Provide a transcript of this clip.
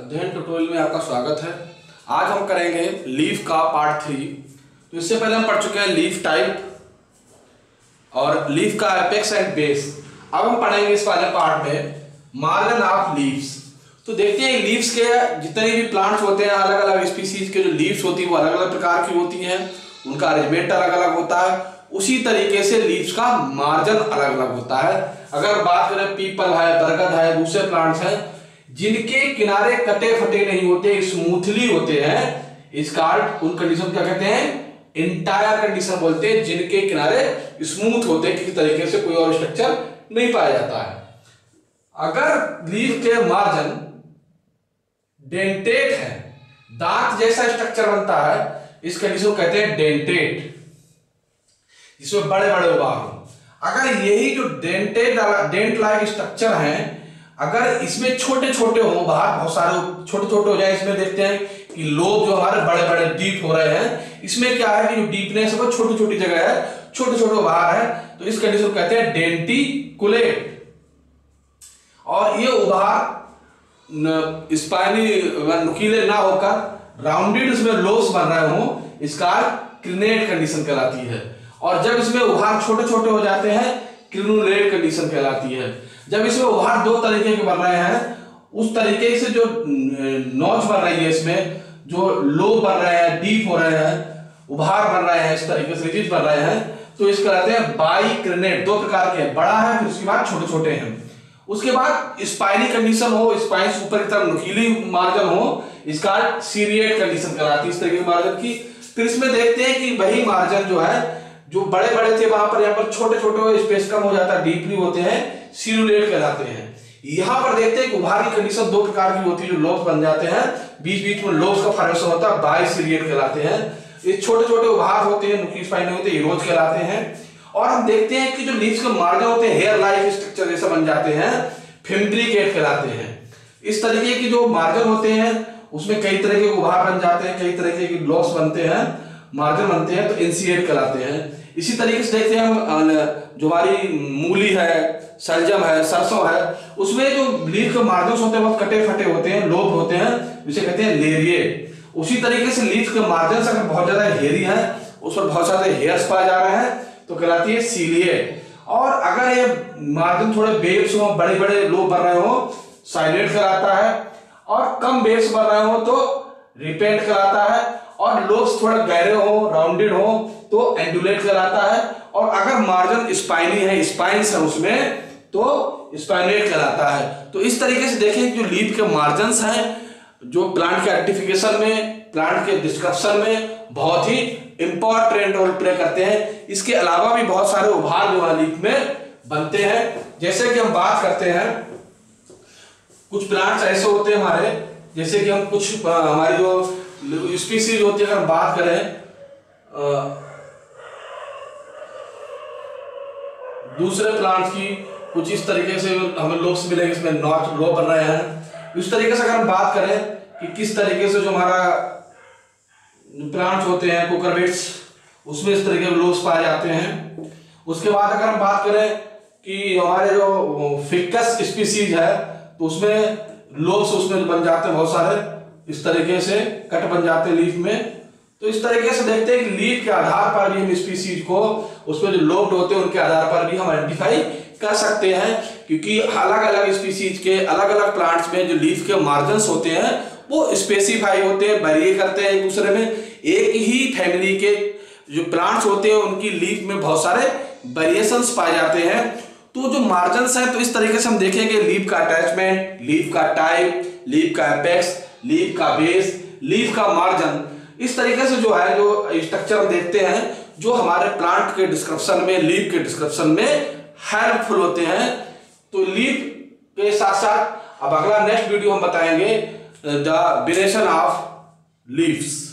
अध्ययन ट्यूटोरियल में आपका स्वागत है। आज हम करेंगे लीफ का पार्ट थ्री तो इससे पहले हम पढ़ चुके हैं लीफ टाइप और लीफ का एपेक्स एंड बेस अब हम पढ़ेंगे इस वाले पार्ट में मार्गन ऑफ़ लीव्स तो देखते हैं लीव्स के जितने भी प्लांट्स होते हैं अलग अलग स्पीसीज के जो लीव्स होती है, वो अलग अलग प्रकार की होती हैं। उनका अरेंजमेंट अलग अलग होता है। उसी तरीके से लीव्स का मार्जन अलग अलग होता है। अगर बात करें पीपल है, बरगद है, दूसरे प्लांट्स हैं जिनके किनारे कटे फटे नहीं होते स्मूथली होते हैं, इस कार्ड, उन कंडीशन क्या कहते हैं? इंटायर कंडीशन बोलते हैं, जिनके किनारे स्मूथ होते हैं, किसी तरीके से कोई और स्ट्रक्चर नहीं पाया जाता है। अगर लीव के मार्जन डेंटेट है, दांत जैसा स्ट्रक्चर बनता है, इस कंडीशन को कहते हैं डेंटेट जिसमें बड़े बड़े उबार अगर यही जो डेंटेट डेंट लाइक स्ट्रक्चर है अगर इसमें छोटे छोटे हो बाहर, बहुत सारे छोटे छोटे हो जाए, इसमें देखते हैं कि लोग जो हमारे बड़े बड़े डीप हो रहे हैं, इसमें क्या है कि जो डीपनेस है वो छोटी छोटी जगह है छोटे छोटे बाहर है तो इस कंडीशन को कहते हैं डेंटिकुलेट और ये उभार स्पाइनी नुकीले ना होकर राउंडेड इसमें लोस बन रहे हो, इसका क्रिनेट कंडीशन कहलाती है। और जब इसमें उभार छोटे छोटे हो जाते हैं क्रिनुलेट कंडीशन कहलाती है। जब इसमें उभार दो तरीके के बन रहे हैं, उस तरीके से जो नौच बन रही है इसमें, जो लो बन रहे हैं, डीप हो रहे हैं, उभार बन रहे हैं, इस तरीके से रिजिड बन रहे हैं तो इसको कहते हैं बाई क्रिनेट दो प्रकार के बड़ा है, फिर उसके बाद छोटे छोटे हैं। उसके बाद स्पाइनी कंडीशन हो स्पाइन ऊपर की तरफ़ नुकीली मार्जन हो, इसका सीरियट कंडीशन कहलाती है इस तरीके की मार्जन की। फिर इसमें देखते हैं कि वही मार्जन जो है, जो बड़े बड़े थे वहाँ पर, यहाँ पर छोटे छोटे स्पेस कम हो जाता है डीपली होते हैं सीरुलेट कहलाते हैं। यहाँ पर देखते हैं कि उभार की कंडीशन दो प्रकार की होती है जो लोब्स बन जाते हैं। बीच बीच में लोब्स का फॉर्मेशन होता है बाई सीरियट कहलाते हैं। ये छोटे छोटे उभार होते हैं नुकी स्पाइन होते हैं रोज कहलाते हैं। और हम देखते हैं कि जो लीव्स के मार्जिन होते हैं हेयर लाइक स्ट्रक्चर जैसे बन जाते हैं फिम्ब्रिकेट कहलाते हैं। इस तरीके की जो मार्जिन होते हैं, उसमें कई तरह के उभार बन जाते हैं, कई तरह के लॉस बनते हैं, मार्जिन बनते हैं तो इंसिएट कहलाते हैं। इसी तरीके से देखते हैं हम जो हमारी मूली है सलजम है, सरसों है, उसमें जो लीफ के मार्जिन होते हैं, बहुत कटे फटे होते हैं लोब होते हैं, जिसे कहते हैं लेरिए। उसी तरीके से लीफ के मार्जिन अगर बहुत ज़्यादा हेरी है, उस पर बहुत सारे हेयर्स पाए जा रहे हैं तो कहलाती है सीलिए। और अगर ये मार्जिन थोड़े बेब्स हो बड़े बड़े लोब बन रहे हो, साइलेट कराता है, और कम बेब्स बन रहे हो तो रिपेंट कराता है, और लोब्स थोड़ा गहरे हो, राउंडेड हो तो एंडुलेट कराता है, और अगर मार्जिन स्पाइनी है स्पाइन्स है उसमें तो स्पाइनेट कहलाता है। तो इस तरीके से देखें जो लीफ के मार्जिन हैं, जो प्लांट के आर्टिफिकेशन में प्लांट के डिस्क्रिप्शन में बहुत ही इंपॉर्टेंट रोल प्ले करते हैं। इसके अलावा भी बहुत सारे उभार जो है लीफ में बनते हैं। जैसे कि हम बात करते हैं, कुछ प्लांट्स ऐसे होते हैं हमारे, जैसे कि हम कुछ हमारी जो स्पीसीज होती है, अगर बात करें दूसरे प्लांट्स की कुछ इस तरीके से हमें लोग मिलेंगे, इसमें नॉट लो बन रहे हैं। इस तरीके से अगर हम बात करें कि किस तरीके से जो हमारा प्लांट्स होते हैं कोकरबेट्स उसमें इस तरीके के लोब्स पाए जाते हैं। उसके बाद अगर हम बात करें कि हमारे जो फिक्कस स्पीसीज है तो उसमें लोब्स उसमें बन जाते हैं बहुत सारे। इस तरीके से कट बन जाते हैं लीफ में। तो इस तरीके से देखते हैं कि लीफ के आधार पर भी हम स्पीसीज को, उसमें जो लोब्ड होते हैं, उनके आधार पर भी हम आइडेंटिफाई कर सकते हैं। क्योंकि अलग अलग स्पीसीज के अलग अलग प्लांट्स में जो लीफ के मार्जिन होते हैं, वो स्पेसिफाई होते हैं वेरिए करते हैं एक दूसरे में। एक ही फैमिली के जो प्लांट्स होते हैं, उनकी लीफ में बहुत सारे वेरिएशन पाए जाते हैं। तो जो मार्जिन है तो इस तरीके से हम देखेंगे लीफ का अटैचमेंट लीफ का टाइप लीफ का एपेक्स लीफ का बेस लीफ का मार्जिन इस तरीके से जो है, जो स्ट्रक्चर हम देखते हैं, जो हमारे प्लांट के डिस्क्रिप्शन में लीव के डिस्क्रिप्शन में हेल्पफुल होते हैं। तो लीव के साथ साथ अब अगला नेक्स्ट वीडियो हम बताएँगे द बिनेशन ऑफ़ लीव्स